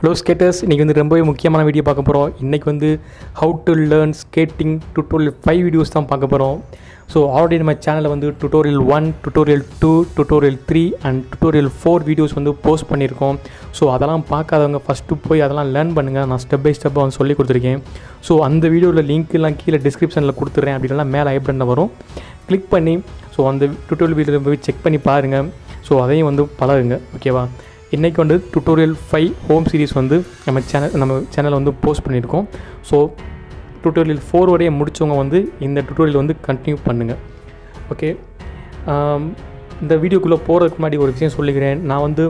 Hello skaters இன்றைக்கி வந்து ரொம்பவே முக்கியமான வீடியோ பார்க்க போகிறோம் இன்றைக்கி வந்து how to learn skating tutorial five videos தான் பார்க்க போகிறோம் ஸோ ஆல்ரெடி நம்ம சேனலில் வந்து tutorial one tutorial two tutorial three and tutorial four videos வந்து போஸ்ட் பண்ணியிருக்கோம். ஸோ அதெல்லாம் பார்க்காதவங்க ஃபஸ்ட்டு போய் அதெல்லாம் லேர்ன் பண்ணுங்கள் நான் ஸ்டெப் பை ஸ்டெப்பாக வந்து சொல்லி கொடுத்துருக்கேன். ஸோ அந்த வீடியோவில் லிங்க்லாம் கீழே டிஸ்கிரிப்ஷனில் கொடுத்துட்றேன் அப்படின்னா மேலே ஐப்ரனில் வரும். கிளிக் பண்ணி ஸோ அந்த டுட்டோரியல் வீடியோ போய் செக் பண்ணி பாருங்கள் ஸோ அதையும் வந்து பழகுங்க. ஓகேவா இன்றைக்கி வந்து டுட்டோரியல் ஃபைவ் ஹோம் சீரிஸ் வந்து நம்ம சேனல் நம்ம சேனலில் வந்து போஸ்ட் பண்ணியிருக்கோம். ஸோ டுட்டோரியல் ஃபோர் வரைய முடித்தவங்க வந்து இந்த டுட்டோரியல் வந்து கண்டினியூ பண்ணுங்கள் ஓகே இந்த வீடியோக்குள்ளே போகிறதுக்கு முன்னாடி ஒரு விஷயம் சொல்லிக்கிறேன். நான் வந்து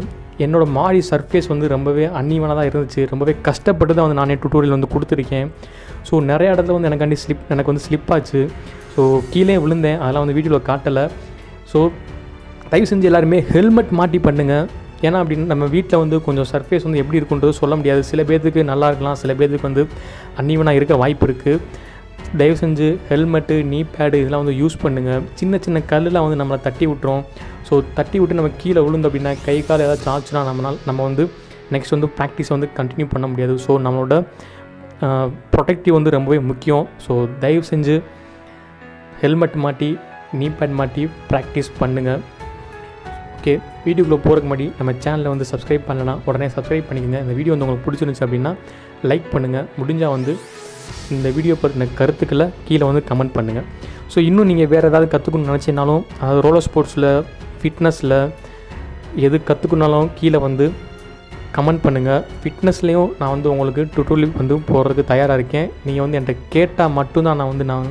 என்னோடய மாடி சர்ஃபேஸ் வந்து ரொம்பவே அன்னிவனாக தான் இருந்துச்சு. ரொம்பவே கஷ்டப்பட்டு தான் வந்து நானே டுட்டோரியல் வந்து கொடுத்துருக்கேன். ஸோ நிறைய இடத்துல வந்து எனக்காண்டி ஸ்லிப் எனக்கு வந்து ஸ்லிப் ஆச்சு. ஸோ கீழே விழுந்தேன். அதெல்லாம் வந்து வீடியோவில் காட்டலை. ஸோ தயவு செஞ்சு எல்லாருமே ஹெல்மெட் மாட்டி பண்ணுங்கள் ஏன்னா அப்படின்னு நம்ம வீட்டில் வந்து கொஞ்சம் சர்ஃபேஸ் வந்து எப்படி இருக்குன்றது சொல்ல முடியாது. சில பேர்த்துக்கு நல்லா இருக்கலாம் சில பேர்த்துக்கு வந்து அன்னீவனாக இருக்க வாய்ப்பு இருக்குது தயவு செஞ்சு ஹெல்மெட்டு நீ பேடு இதெல்லாம் வந்து யூஸ் பண்ணுங்கள் சின்ன சின்ன கல்லெலாம் வந்து நம்மளை தட்டி விட்டுரும். ஸோ தட்டி விட்டு நம்ம கீழே விழுந்து அப்படின்னா கை கால் ஏதாச்சும் ஆச்சுன்னா நம்மளால் நம்ம வந்து நெக்ஸ்ட் வந்து ப்ராக்டிஸ் வந்து கண்டினியூ பண்ண முடியாது. ஸோ நம்மளோட ப்ரொடெக்டிவ் வந்து ரொம்பவே முக்கியம். ஸோ தயவு செஞ்சு ஹெல்மெட் மாட்டி நீ பேட் மாட்டி ப்ராக்டிஸ் பண்ணுங்கள் ஓகே வீடியோக்குள்ளே போகிறதுக்கு முன்னாடி நம்ம சேனலை வந்து சப்ஸ்கிரைப் பண்ணலனா உடனே சப்ஸ்கிரைப் பண்ணிக்கோங்க. இந்த வீடியோ வந்து உங்களுக்கு பிடிச்சிருந்துச்சு அப்படின்னா லைக் பண்ணுங்கள் முடிஞ்சால் வந்து இந்த வீடியோ பற்றின கருத்துக்களை கீழே வந்து கமெண்ட் பண்ணுங்கள் ஸோ இன்னும் நீங்கள் வேறு ஏதாவது கற்றுக்கணும்னு நினச்சினாலும் அதாவது ரோலர் ஸ்போர்ட்ஸில் ஃபிட்னஸில் எது கற்றுக்கணுனாலும் கீழே வந்து கமெண்ட் பண்ணுங்கள் ஃபிட்னஸ்லேயும் நான் வந்து உங்களுக்கு டுட்டோரியல் வந்து போடுறதுக்கு தயாராக இருக்கேன். நீங்கள் வந்து என்கிட்ட கேட்டால் மட்டும்தான் நான் வந்து நான்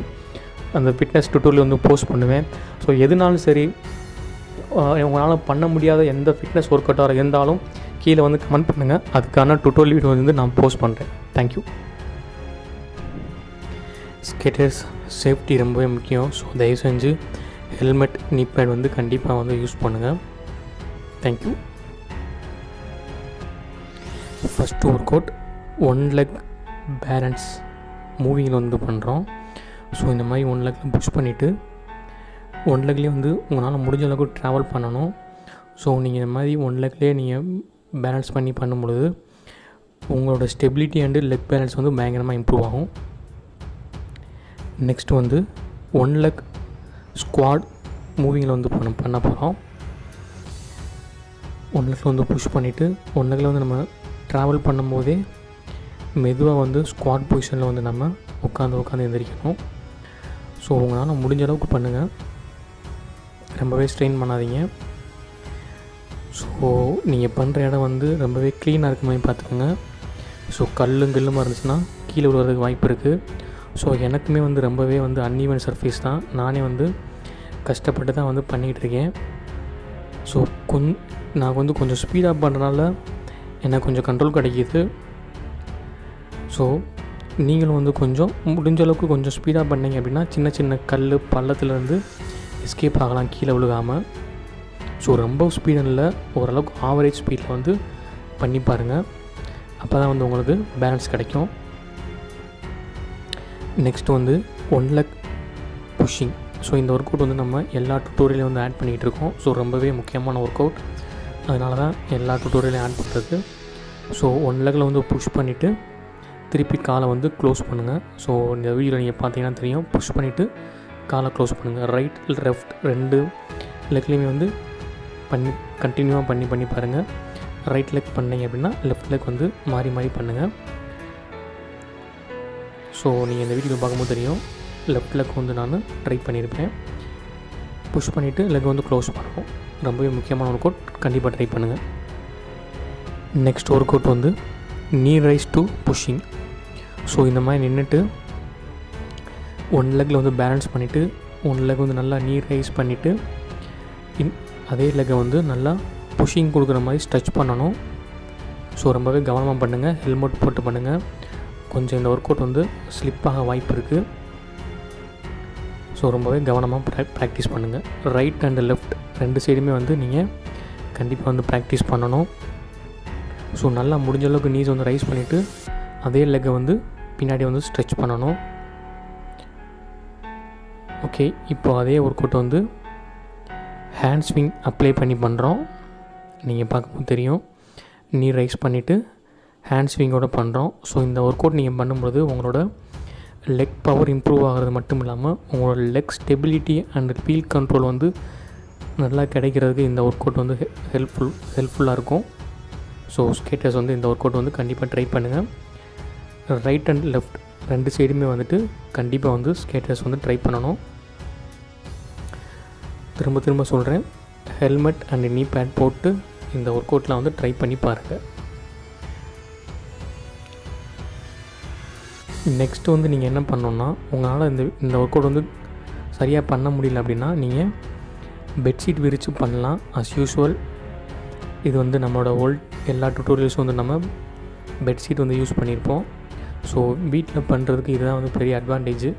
அந்த ஃபிட்னஸ் டுட்டோரியல் வந்து போஸ்ட் பண்ணுவேன். ஸோ எதுனாலும் சரி உங்களால் பண்ண முடியாத எந்த ஃபிட்னஸ் ஒர்க் அவுட்டாக இருந்தாலும் கீழே வந்து கமெண்ட் பண்ணுங்கள் அதுக்கான டுட்டோரியல் வீடியோ வந்து நான் போஸ்ட் பண்ணுறேன் தேங்க்யூ ஸ்கேட்டர்ஸ் சேஃப்டி ரொம்பவே முக்கியம். ஸோ தயவு செஞ்சு ஹெல்மெட் நீ பேட் வந்து கண்டிப்பாக வந்து யூஸ் பண்ணுங்கள் thank you first work out one leg balance மூவிங்கில் வந்து பண்ணுறோம் ஸோ இந்த மாதிரி ஒன் லெக்கில் புஷ் பண்ணிவிட்டு ஒன் லக்லேயே வந்து உங்களால் முடிஞ்ச அளவுக்கு ட்ராவல் பண்ணணும். ஸோ நீங்கள் இந்த மாதிரி ஒன் லக்லேயே நீங்கள் பேலன்ஸ் பண்ணி பண்ணும்பொழுது உங்களோட ஸ்டெபிலிட்டி அண்டு லெக் பேலன்ஸ் வந்து பயங்கரமாக இம்ப்ரூவ் ஆகும். நெக்ஸ்ட் வந்து ஒன் லக் ஸ்குவாட் மூவிங்கில் வந்து பண்ண பண்ண போகிறோம் ஒன் லெக்கில் வந்து புஷ் பண்ணிவிட்டு ஒன் லக்கில் வந்து நம்ம ட்ராவல் பண்ணும்போதே மெதுவாக வந்து ஸ்குவாட் பொசிஷனில் வந்து நம்ம உட்காந்து உட்காந்து எந்திரிக்கணும். ஸோ உங்களால் முடிஞ்ச அளவுக்கு பண்ணுங்கள் ரொம்பவே ஸ்ட்ரெயின் பண்ணாதீங்க. ஸோ நீங்கள் பண்ணுற இடம் வந்து ரொம்பவே க்ளீனாக இருக்க மாதிரி பார்த்துக்கோங்க ஸோ கல்லும் கில்லுமாக இருந்துச்சுன்னா கீழே விழுவதுக்கு வாய்ப்பு இருக்குது ஸோ எனக்குமே வந்து ரொம்பவே வந்து அன்ஈவன் சர்ஃபேஸ் தான். நானே வந்து கஷ்டப்பட்டு தான் வந்து பண்ணிகிட்ருக்கேன் ஸோ கொஞ் நான் வந்து கொஞ்சம் ஸ்பீடாக பண்ணுறனால எனக்கு கொஞ்சம் கண்ட்ரோல் கிடைக்கிது. ஸோ நீங்களும் வந்து கொஞ்சம் முடிஞ்ச அளவுக்கு கொஞ்சம் ஸ்பீடாக பண்ணீங்க அப்படின்னா சின்ன சின்ன கல் பள்ளத்துலேருந்து எஸ்கேப் ஆகலாம் கீழே விழுகாமல் ஸோ ரொம்ப ஸ்பீடு இல்லை ஓரளவுக்கு ஆவரேஜ் ஸ்பீடில் வந்து பண்ணி பாருங்கள் அப்போ தான் வந்து உங்களுக்கு பேலன்ஸ் கிடைக்கும். நெக்ஸ்ட் வந்து ஒன் லக் புஷ்ஷிங் ஸோ இந்த ஒர்க் அவுட் வந்து நம்ம எல்லா டுட்டோரியலையும் வந்து ஆட் பண்ணிகிட்டு இருக்கோம். ஸோ ரொம்பவே முக்கியமான ஒர்க் அவுட் அதனால தான் எல்லா டுட்டோரியலையும் ஆட் பண்ணுறது ஸோ ஒன் லெக்கில் வந்து புஷ் பண்ணிவிட்டு திருப்பி காலை வந்து க்ளோஸ் பண்ணுங்கள் ஸோ இந்த வீடியோவில் நீங்கள் பார்த்தீங்கன்னா தெரியும். புஷ் பண்ணிவிட்டு காலை க்ளோஸ் பண்ணுங்கள் ரைட் லெஃப்ட் ரெண்டு லெக்லேயுமே வந்து பண்ணி கண்டினியூவாக பண்ணி பண்ணி பாருங்கள் ரைட் லெக் பண்ணீங்க அப்படின்னா லெஃப்ட் லெக் வந்து மாறி மாறி பண்ணுங்கள் ஸோ நீங்கள் இந்த வீடியோ பார்க்கும்போது தெரியும். லெஃப்ட் லெக் வந்து நான் ட்ரை பண்ணியிருப்பேன். புஷ் பண்ணிவிட்டு லெக் வந்து க்ளோஸ் பண்ணுவோம். ரொம்பவே முக்கியமான ஒரு கோட் கண்டிப்பாக ட்ரை பண்ணுங்கள் நெக்ஸ்ட் ஒர்க் அவுட் வந்து நீ ரைஸ் டு புஷ்ஷிங் ஸோ இந்த மாதிரி நின்றுட்டு ஒன் லெக்கில் வந்து பேலன்ஸ் பண்ணிவிட்டு ஒன் லெக் வந்து நல்லா நீர் ரைஸ் பண்ணிவிட்டு இன் அதே லெக்கை வந்து நல்லா புஷிங் கொடுக்குற மாதிரி ஸ்ட்ரெச் பண்ணணும். ஸோ ரொம்பவே கவனமாக பண்ணுங்கள் ஹெல்மெட் போட்டு பண்ணுங்கள் கொஞ்சம் இந்த ஒர்க் அவுட் வந்து ஸ்லிப்பாக வாய்ப்பு இருக்குது ஸோ ரொம்பவே கவனமாக ப்ரா ப்ராக்டிஸ் பண்ணுங்கள் ரைட் அண்ட் லெஃப்ட் ரெண்டு சைடுமே வந்து நீங்கள் கண்டிப்பாக வந்து ப்ராக்டிஸ் பண்ணணும். ஸோ நல்லா முடிஞ்ச அளவுக்கு நீஸ் வந்து ரைஸ் பண்ணிவிட்டு அதே லெக்கை வந்து பின்னாடி வந்து ஸ்ட்ரெச் பண்ணணும். ஓகே இப்போ அதே ஒர்க் அவுட் வந்து ஹேண்ட் ஸ்விங் அப்ளை பண்ணி பண்ணுறோம் நீங்கள் பார்க்கும்போது தெரியும். நீ ரைஸ் பண்ணிவிட்டு ஹேண்ட் ஸ்விங்கோட பண்ணுறோம் ஸோ இந்த ஒர்க் அவுட் நீங்கள் பண்ணும்போது உங்களோட லெக் பவர் இம்ப்ரூவ் ஆகிறது மட்டும் இல்லாமல் உங்களோட leg stability and feel control வந்து நல்லா கிடைக்கிறதுக்கு இந்த ஒர்க் அவுட் வந்து ஹெல்ப்ஃபுல் ஹெல்ப்ஃபுல்லாக இருக்கும். ஸோ ஸ்கேட்டர்ஸ் வந்து இந்த ஒர்க் அவுட் வந்து கண்டிப்பாக ட்ரை பண்ணுங்கள் ரைட் அண்ட் லெஃப்ட் ரெண்டு சைடுமே வந்துட்டு கண்டிப்பாக வந்து ஸ்கேட்டர்ஸ் வந்து ட்ரை பண்ணணும். திரும்ப திரும்ப சொல்கிறேன் ஹெல்மெட் அண்ட் நீ பேட் போட்டு இந்த ஒர்க் அவுட்லாம் வந்து ட்ரை பண்ணி பாருங்கள் நெக்ஸ்ட்டு வந்து நீங்கள் என்ன பண்ணணுன்னா உங்களால் இந்த இந்த ஒர்க் அவுட் வந்து சரியாக பண்ண முடியல அப்படின்னா நீங்கள் பெட்ஷீட் விரித்து பண்ணலாம். அஸ் யூஷுவல் இது வந்து நம்மளோட ஓல்ட் எல்லா டுட்டோரியல்ஸும் வந்து நம்ம பெட்ஷீட் வந்து யூஸ் பண்ணியிருப்போம் ஸோ வீட்டில் பண்ணுறதுக்கு இதுதான் வந்து பெரிய அட்வான்டேஜ்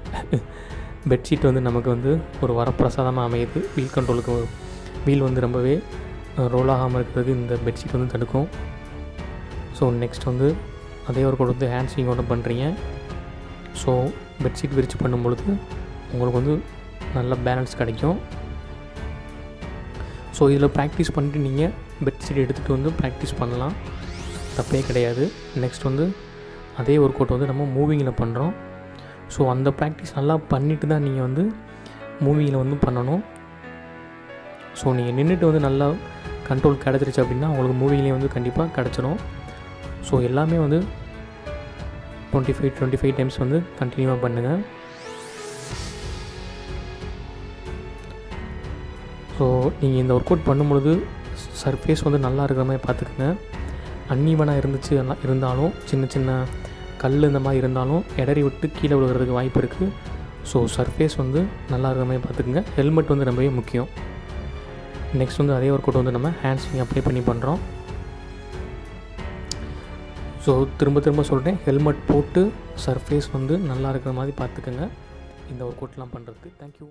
பெட்ஷீட் வந்து நமக்கு வந்து ஒரு வரப்பிரசாதமாக அமையுது. வீல் கண்ட்ரோலுக்கு வீல் வந்து ரொம்பவே ரோல் ஆகாமல் இருக்கிறதுக்கு இந்த பெட்ஷீட் வந்து தடுக்கும். ஸோ நெக்ஸ்ட் வந்து அதே ஒரு கூட வந்து ஹேண்ட் ஒன்று பண்ணுறீங்க ஸோ பெட்ஷீட் விரித்து பண்ணும் பொழுது உங்களுக்கு வந்து நல்ல பேலன்ஸ் கிடைக்கும். ஸோ இதில் ப்ராக்டிஸ் பண்ணிட்டு நீங்கள் பெட்ஷீட் எடுத்துகிட்டு வந்து ப்ராக்டிஸ் பண்ணலாம். தப்பே கிடையாது. நெக்ஸ்ட் வந்து அதே ஒர்க் அவுட் வந்து நம்ம மூவிங்கில் பண்ணுறோம் ஸோ அந்த ப்ராக்டிஸ் நல்லா பண்ணிட்டு தான் நீங்கள் வந்து மூவிங்கில் வந்து பண்ணணும். ஸோ நீங்கள் நின்றுட்டு வந்து நல்லா கண்ட்ரோல் கிடச்சிருச்சு அப்படின்னா உங்களுக்கு மூவிங்லேயே வந்து கண்டிப்பாக கிடச்சிரும். ஸோ எல்லாமே வந்து twenty five twenty five times வந்து கண்டினியூவாக பண்ணுங்கள் ஸோ நீங்கள் இந்த ஒர்க் அவுட் பண்ணும்பொழுது சர்ஃபேஸ் வந்து நல்லா இருக்கிற மாதிரி பார்த்துக்குங்க. அன்னீவனாக இருந்துச்சு எல்லாம் இருந்தாலும் சின்ன சின்ன கல் இந்த மாதிரி இருந்தாலும் இடறி விட்டு கீழே விழுகிறதுக்கு வாய்ப்பு இருக்குது ஸோ சர்ஃபேஸ் வந்து நல்லா இருக்கிற மாதிரி பார்த்துக்குங்க. ஹெல்மெட் வந்து ரொம்பவே முக்கியம். நெக்ஸ்ட் வந்து அதே ஒர்க் அவுட் வந்து நம்ம ஹேண்ட்ஸ்விங் அப்ளை பண்ணி பண்ணுறோம் ஸோ திரும்ப திரும்ப சொல்கிறேன் ஹெல்மெட் போட்டு சர்ஃபேஸ் வந்து நல்லா இருக்கிற மாதிரி பார்த்துக்கோங்க. இந்த ஒர்க் அவுட்லாம் பண்ணுறதுக்கு தேங்க்யூ